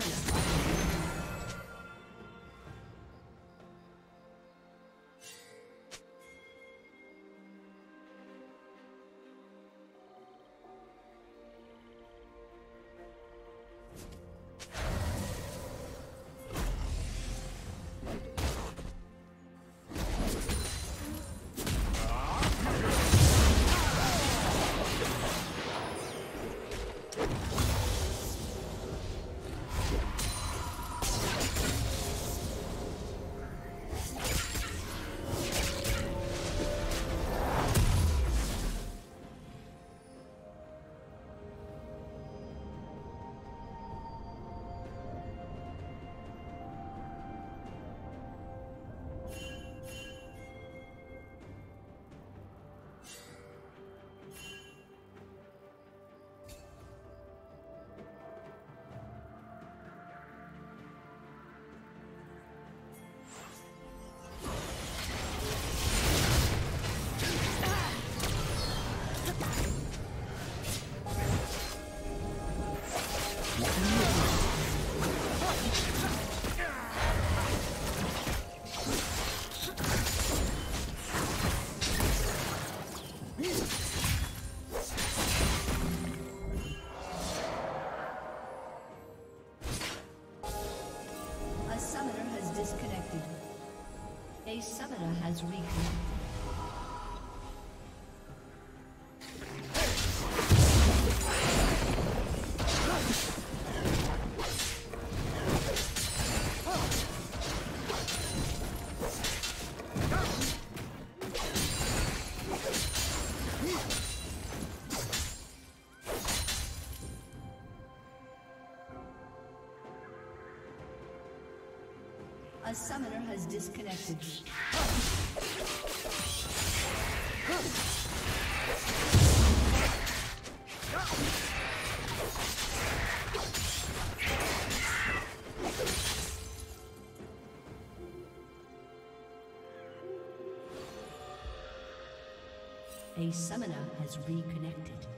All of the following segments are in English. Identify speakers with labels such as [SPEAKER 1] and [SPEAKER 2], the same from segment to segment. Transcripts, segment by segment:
[SPEAKER 1] Has has reconnected. A summoner has disconnected. Has reconnected.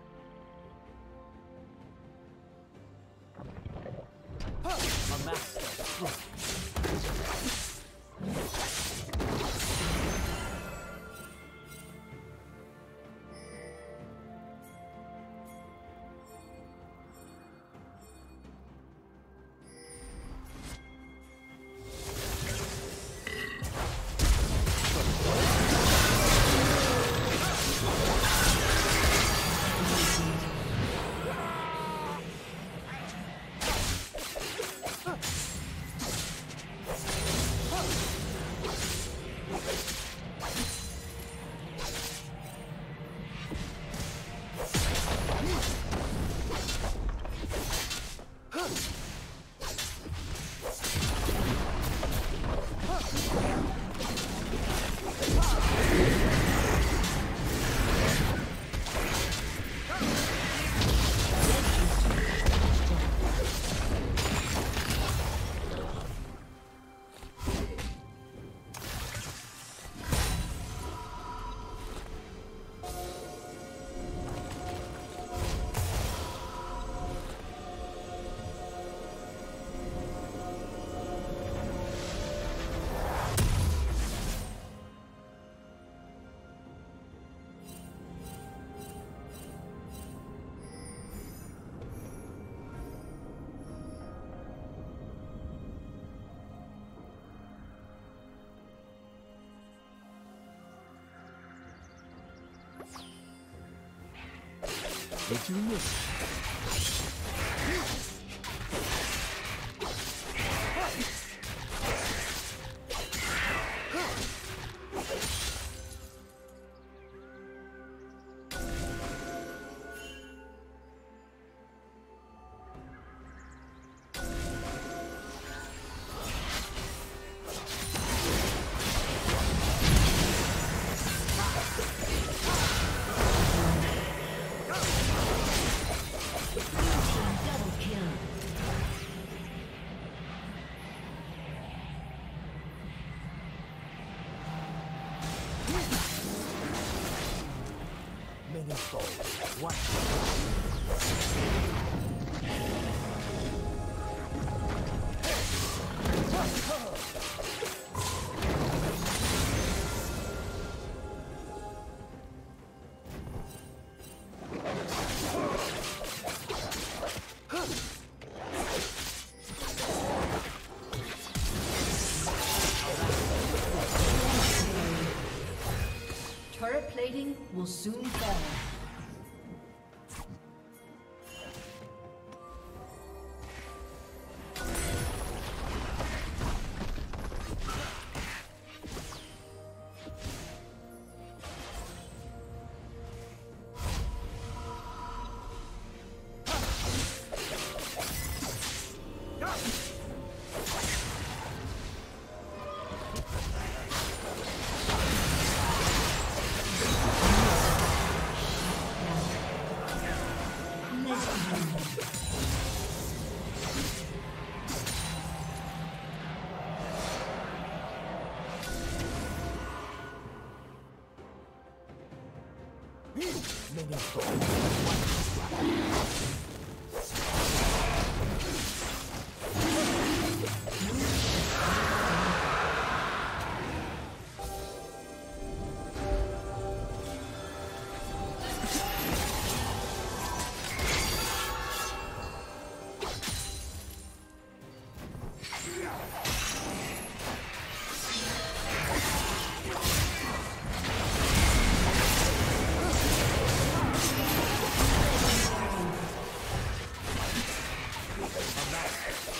[SPEAKER 2] Did you miss? What? Many souls.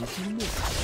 [SPEAKER 1] You see me?